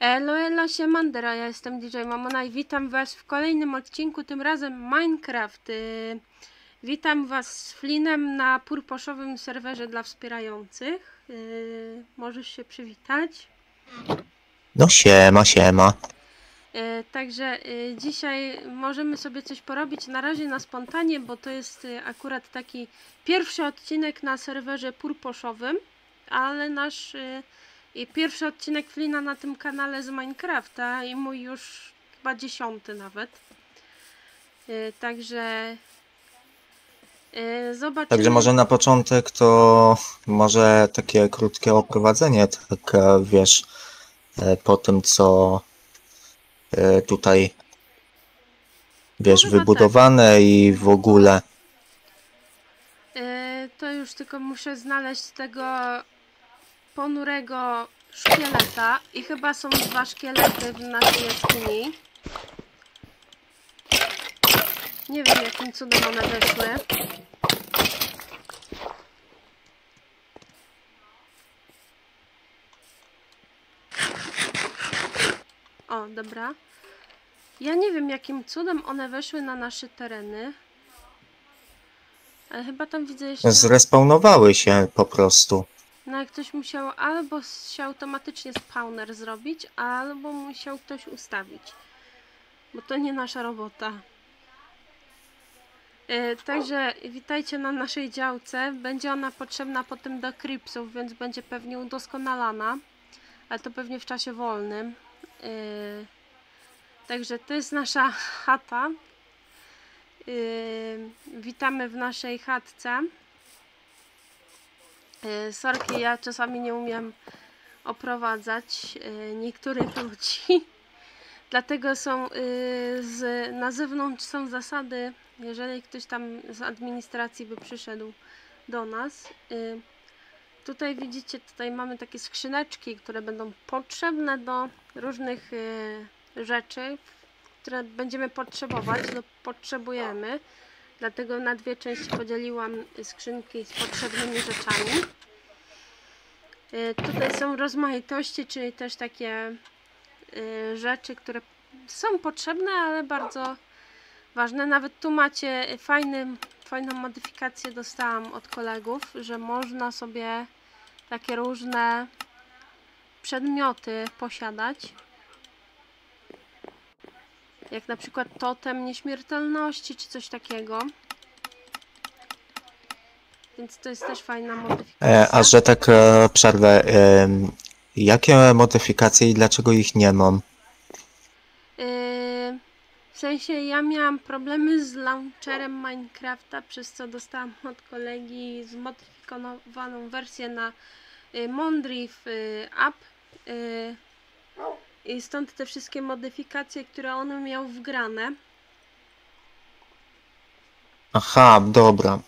Elo, elo, siemandera, ja jestem DJ Mamona i witam was w kolejnym odcinku, tym razem Minecraft. Y, Witam was z Flinem na purposzowym serwerze dla wspierających. Y, Możesz się przywitać. No siema, siema. Y, Także dzisiaj możemy sobie coś porobić na razie na spontanie, bo to jest akurat taki pierwszy odcinek na serwerze purposzowym, ale nasz i pierwszy odcinek Flina na tym kanale z Minecrafta i mój już chyba dziesiąty nawet. Y, Także y, zobaczymy. Także może na początek to może takie krótkie oprowadzenie, tak e, wiesz, e, po tym co e, tutaj wiesz, chyba wybudowane i w ogóle. Y, To już tylko muszę znaleźć tego ponurego szkieleta i chyba są dwa szkielety w naszej jaskini. Nie wiem jakim cudem one weszły. O, dobra. Ja nie wiem jakim cudem one weszły na nasze tereny. Ale chyba tam widzę jeszcze... Zrespawnowały się po prostu. No jak ktoś musiał albo się automatycznie spawner zrobić, albo musiał ktoś ustawić. Bo to nie nasza robota. E, Także witajcie na naszej działce. Będzie ona potrzebna potem do creepsów, więc będzie pewnie udoskonalana. Ale to pewnie w czasie wolnym. E, Także to jest nasza chata. E, Witamy w naszej chatce. E, Sorki, ja czasami nie umiem oprowadzać e, niektórych ludzi. Dlatego są y, z, na zewnątrz są zasady, jeżeli ktoś tam z administracji by przyszedł do nas. y, Tutaj widzicie, tutaj mamy takie skrzyneczki, które będą potrzebne do różnych y, rzeczy, które będziemy potrzebować, no potrzebujemy. Dlatego na dwie części podzieliłam skrzynki z potrzebnymi rzeczami. Y, Tutaj są rozmaitości, czyli też takie y, rzeczy, które są potrzebne, ale bardzo ważne. Nawet tu macie fajny, fajną modyfikację dostałam od kolegów, że można sobie takie różne przedmioty posiadać. Jak na przykład totem nieśmiertelności, czy coś takiego. Więc to jest też fajna modyfikacja. E, a że tak e, przerwę, em, jakie modyfikacje i dlaczego ich nie mam? Yy, w sensie ja miałam problemy z launcherem Minecrafta, przez co dostałam od kolegi zmodyfikowaną wersję na y, Mondriv y, App. I stąd te wszystkie modyfikacje, które on miał wgrane. Aha, dobra.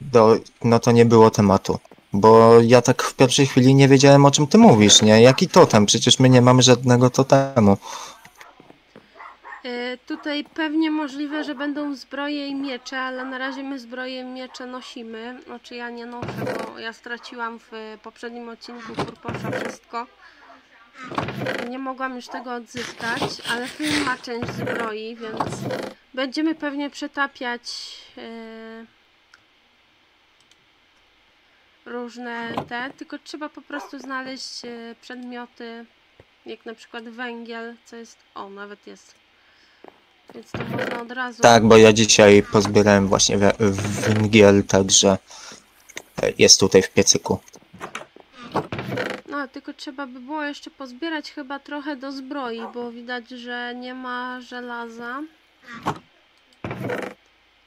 Do, no to nie było tematu. Bo ja tak w pierwszej chwili nie wiedziałem o czym ty mówisz, nie? Jaki totem? Przecież my nie mamy żadnego totemu. Y, tutaj pewnie możliwe, że będą zbroje i miecze, ale na razie my zbroje i miecze nosimy. Znaczy ja nie noszę, bo ja straciłam w poprzednim odcinku Purposza wszystko. Nie mogłam już tego odzyskać, ale film ma część zbroi, więc będziemy pewnie przetapiać y, różne te, tylko trzeba po prostu znaleźć y, przedmioty, jak na przykład węgiel, co jest, o nawet jest. Więc to można od razu. Tak, bo ja dzisiaj pozbierałem właśnie węgiel, także e, jest tutaj w piecyku. Tylko trzeba by było jeszcze pozbierać chyba trochę do zbroi, bo widać, że nie ma żelaza.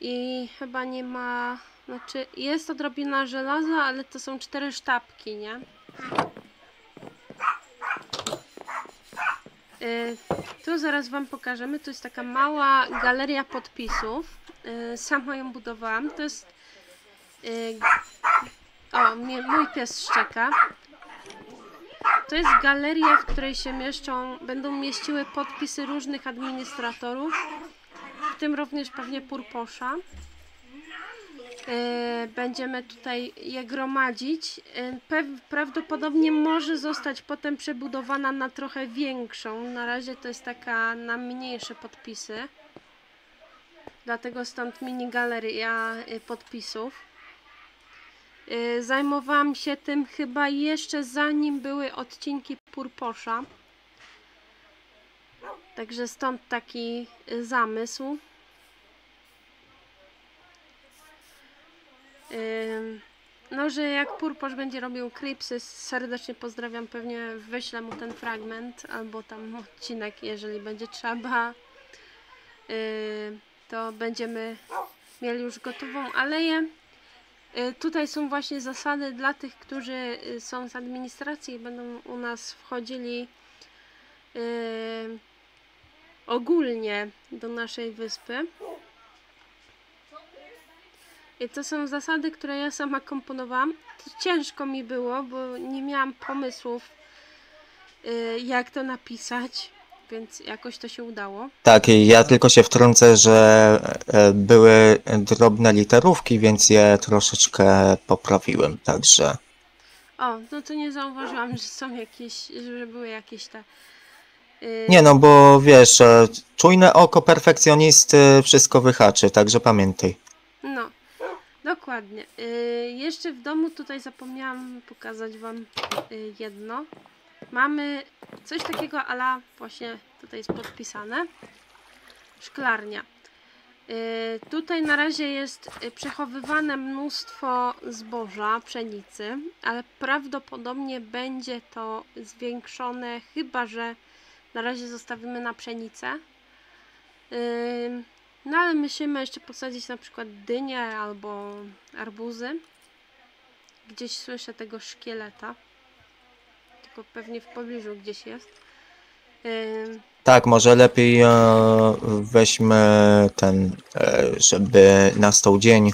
I chyba nie ma. Znaczy, jest odrobina żelaza, ale to są cztery sztabki, nie? Y, Tu zaraz Wam pokażemy. To jest taka mała galeria podpisów. Y, Sama ją budowałam. To jest. y, O, mój pies szczeka. To jest galeria, w której się mieszczą, będą mieściły podpisy różnych administratorów, w tym również pewnie Purposza. y, będziemy tutaj je gromadzić. Pew- prawdopodobnie może zostać potem przebudowana na trochę większą. Na razie to jest taka na mniejsze podpisy. Dlatego stąd mini galeria y, podpisów. Y, Zajmowałam się tym chyba jeszcze zanim były odcinki Purposza. Także stąd taki y, zamysł. No, że jak Purposz będzie robił klipsy, serdecznie pozdrawiam, pewnie wyślę mu ten fragment albo tam odcinek, jeżeli będzie trzeba. To będziemy mieli już gotową aleję. Y, Tutaj są właśnie zasady dla tych, którzy y, są z administracji i będą u nas wchodzili y, ogólnie do naszej wyspy. I to są zasady, które ja sama komponowałam. To ciężko mi było, bo nie miałam pomysłów, jak to napisać, więc jakoś to się udało. Tak, i ja tylko się wtrącę, że e, były drobne literówki, więc je troszeczkę poprawiłem, także O, no to nie zauważyłam, że są jakieś, że były jakieś te. y, nie no, bo wiesz, e, czujne oko perfekcjonisty wszystko wyhaczy, także pamiętaj. No, dokładnie. Y, jeszcze w domu tutaj zapomniałam pokazać Wam y, jedno. Mamy coś takiego, ala właśnie tutaj jest podpisane. Szklarnia. Y, tutaj na razie jest y, przechowywane mnóstwo zboża, pszenicy, ale prawdopodobnie będzie to zwiększone, chyba że na razie zostawimy na pszenicę. No ale myślimy jeszcze posadzić na przykład dynie albo arbuzy. Gdzieś słyszę tego szkieleta. Tylko pewnie w pobliżu gdzieś jest. Tak, może lepiej e, weźmy ten, e, żeby nastał dzień.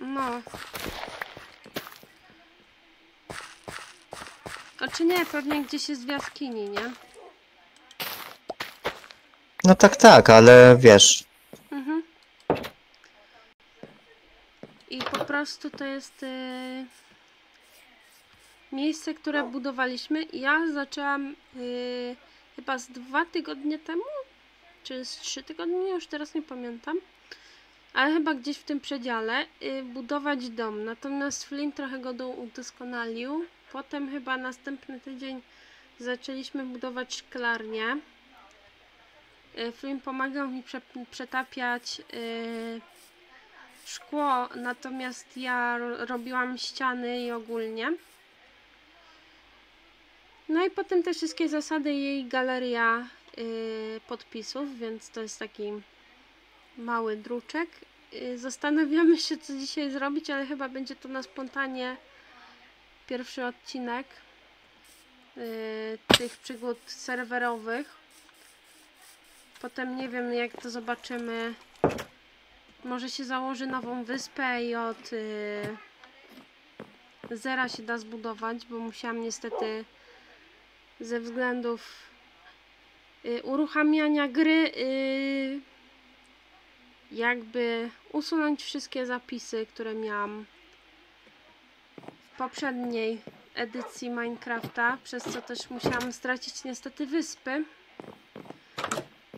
no. A czy nie, pewnie gdzieś jest w jaskini, nie? No tak, tak, ale wiesz, Mhm. I po prostu to jest y, miejsce, które budowaliśmy. Ja zaczęłam y, chyba z dwa tygodnie temu, czy z trzy tygodnie, już teraz nie pamiętam. Ale chyba gdzieś w tym przedziale y, budować dom. Natomiast Flint trochę go do, udoskonalił. Potem chyba następny tydzień zaczęliśmy budować szklarnię. Y, Flynn pomagał mi prze, przetapiać y, szkło, natomiast ja ro, robiłam ściany i ogólnie. No i potem te wszystkie zasady jej galeria y, podpisów, więc to jest taki mały druczek. Y, zastanawiamy się, co dzisiaj zrobić, ale chyba będzie to na spontanie pierwszy odcinek y, tych przygód serwerowych. Potem nie wiem, jak to zobaczymy. Może się założy nową wyspę i od zera się da zbudować, bo musiałam niestety ze względów y, uruchamiania gry y, jakby usunąć wszystkie zapisy, które miałam w poprzedniej edycji Minecrafta, przez co też musiałam stracić niestety wyspy.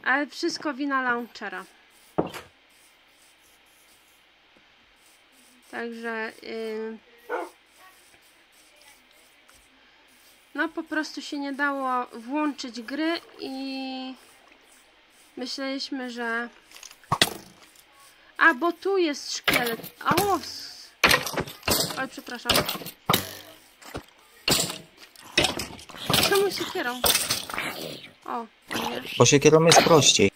Ale wszystko wina launchera. Także yy, no po prostu się nie dało włączyć gry i myśleliśmy, że a bo tu jest szkielet. O, oj przepraszam. Czemu się kierą? O, bo się kierą jest prościej.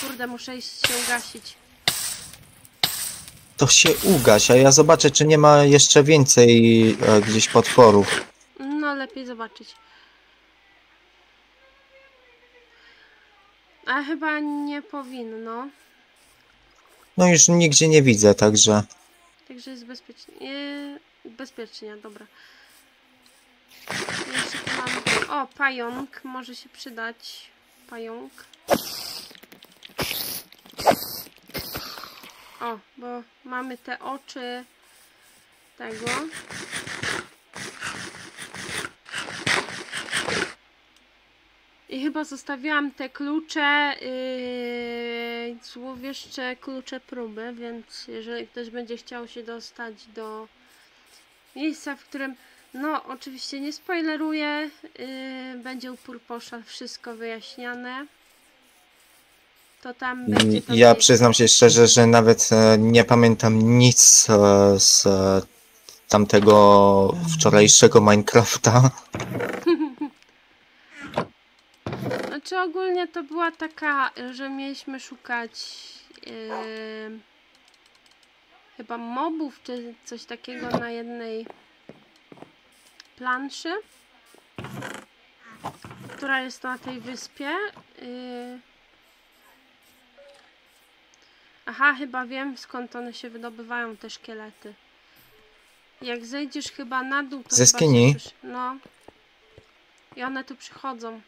Kurde, muszę iść się ugasić. To się ugaś, a ja zobaczę, czy nie ma jeszcze więcej e, gdzieś potworów. Lepiej zobaczyć. A chyba nie powinno. No już nigdzie nie widzę, także Także jest bezpiecznie. Yy, bezpiecznie, dobra. Jeszcze tu mam... O, pająk. Może się przydać. Pająk. O, bo mamy te oczy tego. I chyba zostawiłam te klucze, yy, złowieszcze klucze próby, więc jeżeli ktoś będzie chciał się dostać do miejsca, w którym, no oczywiście nie spoileruję, yy, będzie u Purposza wszystko wyjaśniane, to tam będzie to Ja miejsce. przyznam się szczerze, że nawet e, nie pamiętam nic e, z e, tamtego wczorajszego Minecrafta. Znaczy ogólnie to była taka, że mieliśmy szukać yy, chyba mobów czy coś takiego na jednej planszy, która jest na tej wyspie. Yy. Aha, chyba wiem skąd one się wydobywają, te szkielety. Jak zejdziesz chyba na dół, to Ze chyba No. I one tu przychodzą.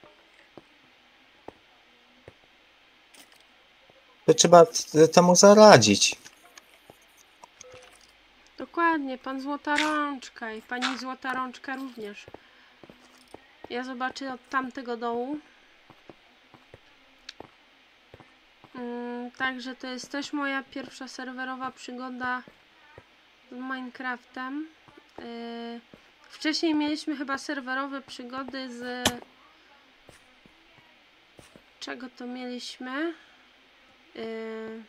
Trzeba temu zaradzić. Dokładnie, pan Złota Rączka i pani Złota Rączka również. Ja zobaczę od tamtego dołu. Mm, także to jest też moja pierwsza serwerowa przygoda z Minecraftem. Yy, wcześniej mieliśmy chyba serwerowe przygody z... Czego to mieliśmy? Yy,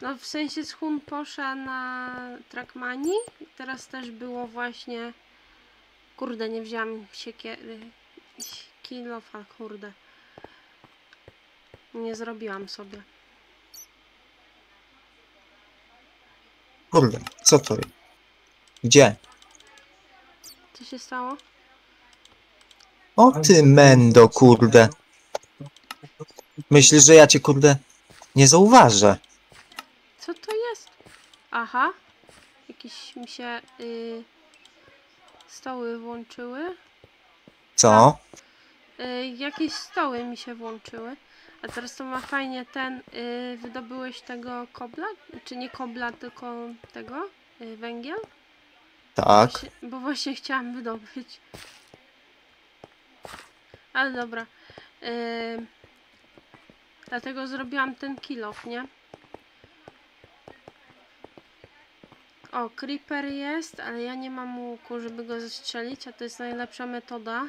no w sensie z Hun Posza na Trackmanii. Teraz też było właśnie... Kurde, nie wziąłem siekiery. Kilofa, kurde. Nie zrobiłam sobie. Kurde, co to jest? Gdzie? Co się stało? O ty mendo, kurde. Myślisz, że ja cię, kurde, nie zauważę. Co to jest? Aha. Jakieś mi się y, stoły włączyły. Co? Y, jakieś stoły mi się włączyły. A teraz to ma fajnie ten. Y, wydobyłeś tego kobla? Czy nie kobla, tylko tego? Y, węgiel? Tak. Właśnie, bo właśnie chciałam wydobyć. Ale dobra. Ym, dlatego zrobiłam ten kilof, nie? O, creeper jest, ale ja nie mam łuku, żeby go zestrzelić, a to jest najlepsza metoda.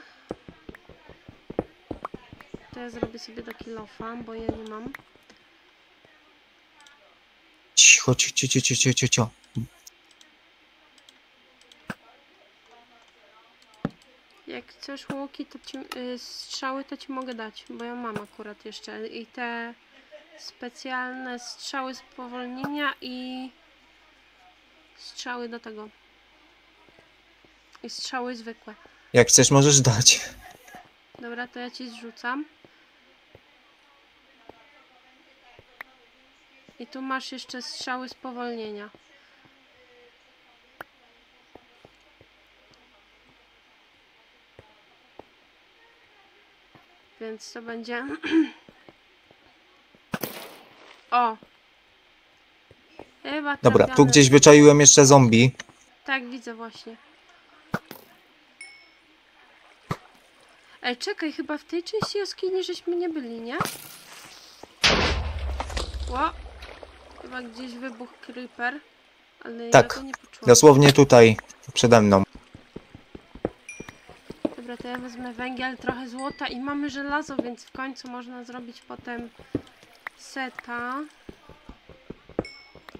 To ja zrobię sobie do kilofa, bo ja nie mam. Cicho, cicho, cicho, cicho, cicho, cicho. Jak chcesz łuki, to ci, y, strzały to ci mogę dać, bo ja mam akurat jeszcze i te specjalne strzały spowolnienia i strzały do tego. I strzały zwykłe. Jak chcesz, możesz dać. Dobra, to ja ci zrzucam. I tu masz jeszcze strzały spowolnienia. Więc to będzie... o! Chyba Dobra, tu gdzieś wyczaiłem jeszcze zombie. Tak, widzę właśnie. Ej, czekaj, chyba w tej części jaskini żeśmy nie byli, nie? Ło! Chyba gdzieś wybuchł creeper, ale Tak, ja go nie poczułam. Dosłownie tutaj, przede mną. To ja wezmę węgiel, trochę złota i mamy żelazo, więc w końcu można zrobić potem seta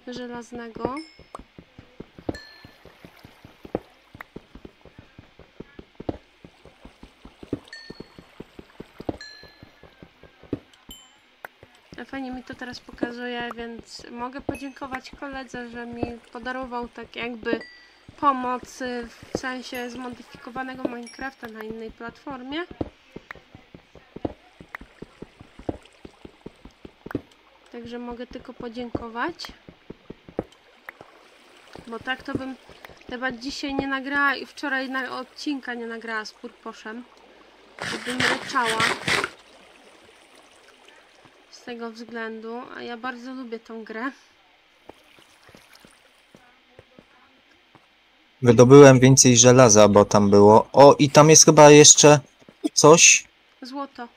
żelaznego. Fajnie mi to teraz pokazuje, więc mogę podziękować koledze, że mi podarował tak jakby pomoc y, w sensie zmodyfikowanego Minecrafta na innej platformie. Także mogę tylko podziękować. Bo tak to bym chyba dzisiaj nie nagrała i wczoraj na odcinka nie nagrała z Purposzem. Bym ryczała. z tego względu, a ja bardzo lubię tą grę. Wydobyłem więcej żelaza, bo tam było. O, i tam jest chyba jeszcze coś. Złoto.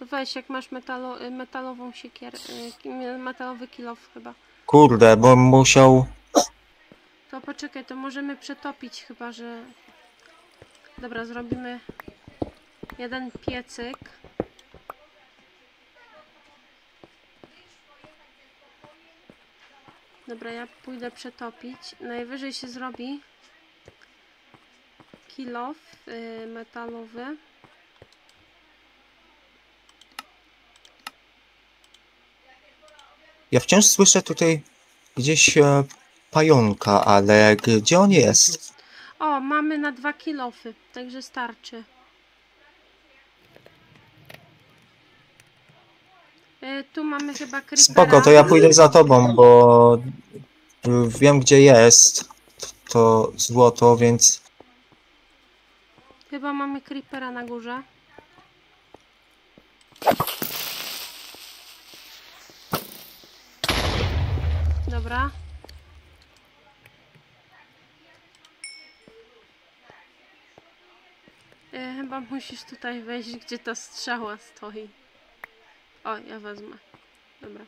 Weź, jak masz metalo, y, metalową siekierę, y, metalowy kilof chyba. Kurde, bo musiał. To poczekaj, to możemy przetopić chyba, że... Dobra, zrobimy jeden piecyk. Dobra, ja pójdę przetopić. Najwyżej się zrobi kilof y, metalowy. Ja wciąż słyszę tutaj gdzieś e, pająka, ale gdzie on jest? O, mamy na dwa kilofy, także starczy. Y, tu mamy chyba creepera. Spoko, to ja pójdę za tobą, bo y, wiem gdzie jest to złoto, więc Chyba mamy creepera na górze. Dobra. E, chyba musisz tutaj wejść, gdzie ta strzała stoi. O, ja wezmę. Dobra.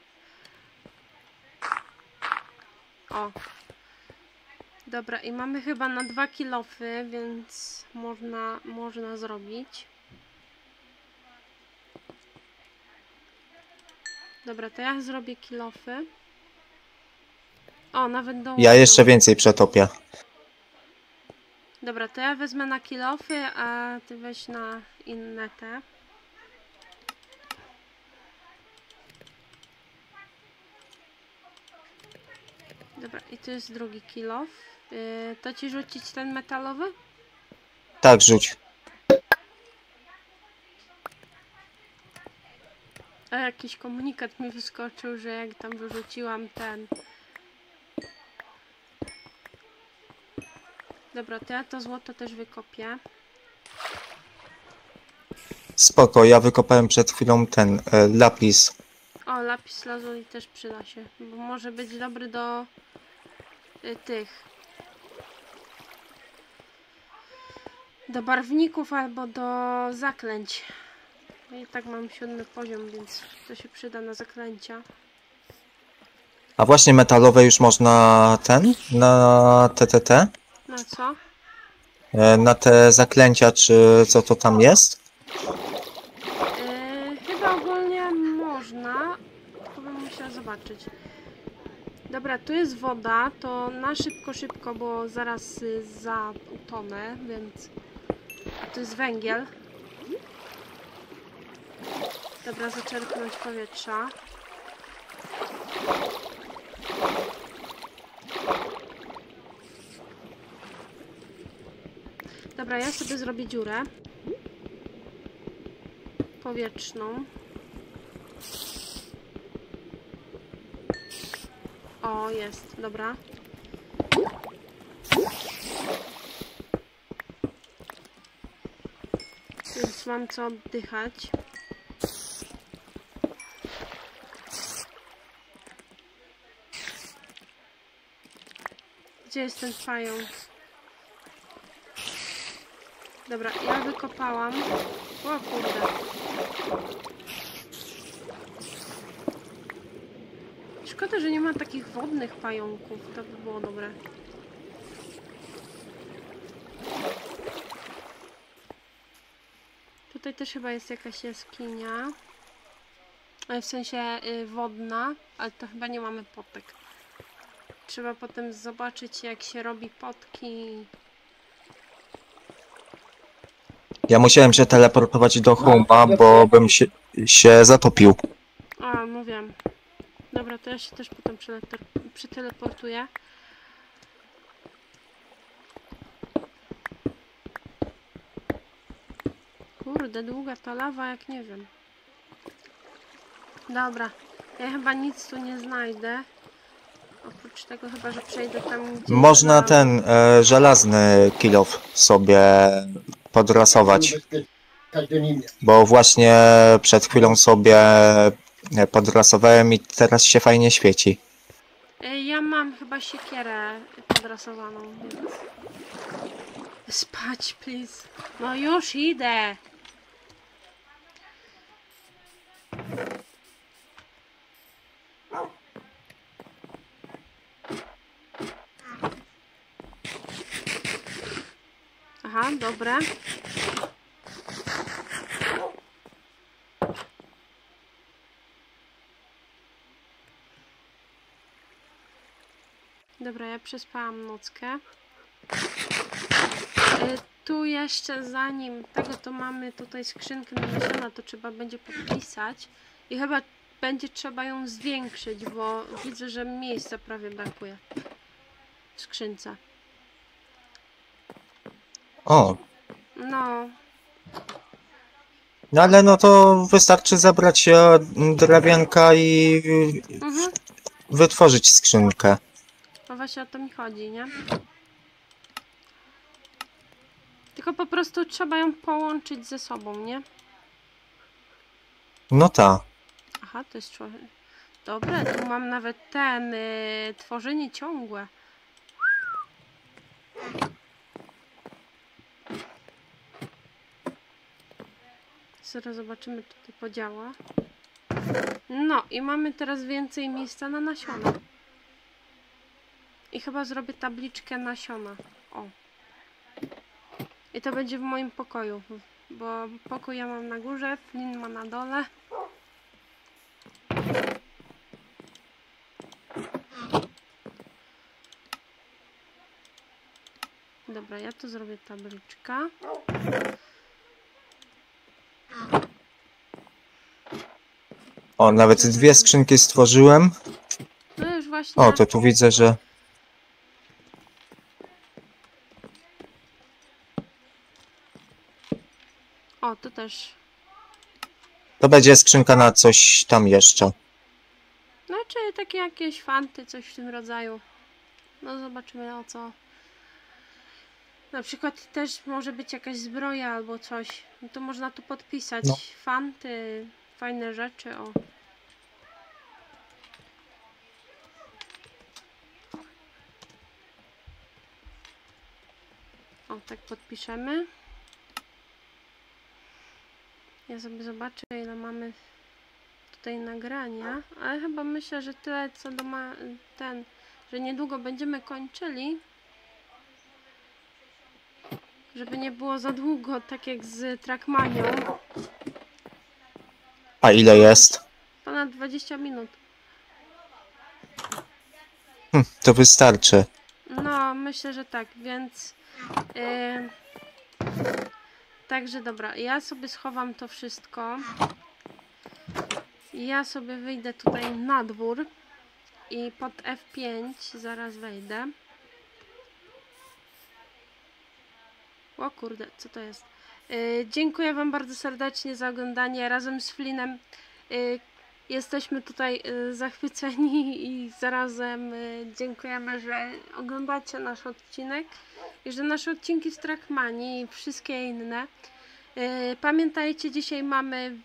O. Dobra, i mamy chyba na dwa kilofy, więc można, można zrobić. Dobra, to ja zrobię kilofy. O, nawet do ja jeszcze więcej przetopię. Dobra, to ja wezmę na kilofy, a ty weź na inne te. Dobra, i tu jest drugi kilof. Yy, to ci rzucić ten metalowy? Tak, rzuć. A jakiś komunikat mi wyskoczył, że jak tam wyrzuciłam ten. Dobra, to ja to złoto też wykopię. Spoko, ja wykopałem przed chwilą ten e, lapis. O, lapis lazuli też przyda się, bo może być dobry do y, tych. Do barwników albo do zaklęć. Ja i tak mam siódmy poziom, więc to się przyda na zaklęcia. A właśnie metalowe już można ten na TTT? Na co? E, Na te zaklęcia, czy co to tam jest? Yy, chyba ogólnie można, tylko bym musiała zobaczyć. Dobra, tu jest woda, to na szybko, szybko, bo zaraz y, za utonę, więc... Tu jest węgiel. Dobra, zaczerpnąć powietrza. Dobra, ja sobie zrobię dziurę powietrzną. O, jest, dobra. Więc mam co oddychać. Gdzie jest ten pająk? Dobra, ja wykopałam. O kurde. Szkoda, że nie ma takich wodnych pająków. To by było dobre. Tutaj też chyba jest jakaś jaskinia. Ale W sensie y, wodna, ale to chyba nie mamy potek. Trzeba potem zobaczyć jak się robi potki. Ja musiałem się teleportować do Homa, bo bym się, się zatopił. A, no wiem. Dobra, to ja się też potem przeteleportuję. Kurde, długa ta lawa, jak nie wiem. Dobra, ja chyba nic tu nie znajdę. Oprócz tego chyba, że przejdę tam, gdzie... Można byłam. ten e, żelazny kilof sobie podrasować, bo właśnie przed chwilą sobie e, podrasowałem i teraz się fajnie świeci. Y, Ja mam chyba siekierę podrasowaną, więc... Spać, please. No już idę. Aha, dobre. Dobra, ja przespałam nockę. Y, Tu jeszcze zanim tego to mamy tutaj skrzynkę na nasiona, to trzeba będzie podpisać i chyba będzie trzeba ją zwiększyć, bo widzę, że miejsca prawie brakuje w skrzynce. O, No, no ale no to wystarczy zabrać e, drewienka i mhm. wytworzyć skrzynkę. No właśnie o to mi chodzi, nie? Tylko po prostu trzeba ją połączyć ze sobą, nie? No ta. Aha, to jest człowiek. Dobre, tu mam nawet ten y, tworzenie ciągłe. Zaraz zobaczymy, czy to podziała. No i mamy teraz więcej miejsca na nasiona. I chyba zrobię tabliczkę nasiona. O. I to będzie w moim pokoju. Bo pokój ja mam na górze, Flynn ma na dole. Dobra, ja tu zrobię tabliczka. O, nawet dwie skrzynki stworzyłem. No już właśnie. O, to tu widzę, że O, tu też. to będzie skrzynka na coś tam jeszcze. Znaczy takie jakieś fanty, coś w tym rodzaju. No zobaczymy o co. Na przykład też może być jakaś zbroja albo coś. No to można tu podpisać. No. Fanty, fajne rzeczy, o. O, tak podpiszemy. Ja sobie zobaczę ile mamy tutaj nagrania, ale chyba myślę, że tyle co do ma ten, że niedługo będziemy kończyli. Żeby nie było za długo, tak jak z Trackmanią. A ile jest? Ponad 20 minut. Hm, to wystarczy. Myślę, że tak, więc. Yy, także dobra, ja sobie schowam to wszystko. Ja sobie wyjdę tutaj na dwór i pod F5 zaraz wejdę. O kurde, co to jest? Yy, dziękuję Wam bardzo serdecznie za oglądanie. Razem z Flinem yy, jesteśmy tutaj yy, zachwyceni i zarazem yy, dziękujemy, że oglądacie nasz odcinek i że nasze odcinki z Trackmanii i wszystkie inne. Yy, Pamiętajcie, dzisiaj mamy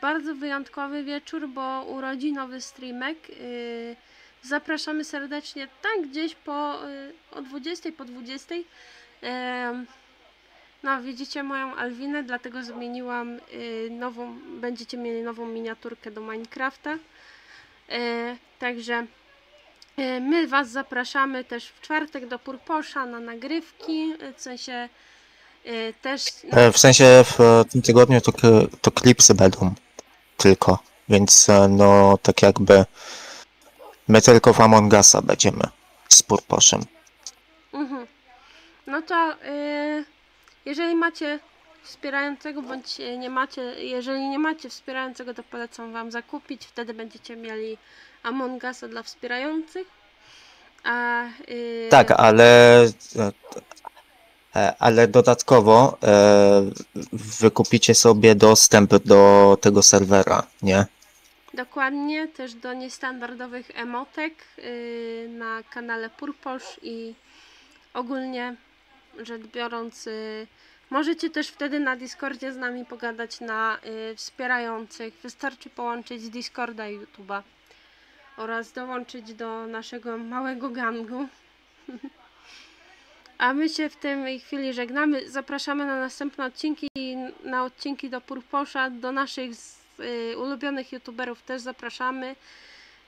bardzo wyjątkowy wieczór, bo urodzinowy streamek. Zapraszamy serdecznie tak gdzieś po o 20 po 20. No, widzicie moją Alwinę, dlatego zmieniłam y, nową, będziecie mieli nową miniaturkę do Minecrafta. Y, także y, my Was zapraszamy też w czwartek do Purposza na nagrywki, w sensie też... E, W sensie w e, tym tygodniu to, to klipsy będą tylko, więc e, no tak jakby my tylko w Among Usa będziemy z Purposzem. Mhm. No to jeżeli macie wspierającego, bądź nie macie, jeżeli nie macie wspierającego, to polecam Wam zakupić, wtedy będziecie mieli Among Usa dla wspierających. A, y, Tak, ale e, ale dodatkowo e, wykupicie sobie dostęp do tego serwera, nie? Dokładnie, też do niestandardowych emotek y, na kanale Purposz i ogólnie rzecz biorąc y, Możecie też wtedy na Discordzie z nami pogadać na y, wspierających. Wystarczy połączyć Discorda i YouTube'a oraz dołączyć do naszego małego gangu. A my się w tej chwili żegnamy. Zapraszamy na następne odcinki na odcinki do Purposza, do naszych y, ulubionych youtuberów też zapraszamy.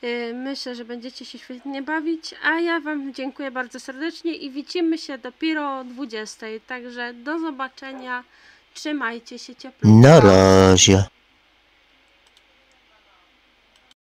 Y, myślę, że będziecie się świetnie bawić, a ja Wam dziękuję bardzo serdecznie i widzimy się dopiero o 20. Także do zobaczenia. Trzymajcie się ciepło. Na razie.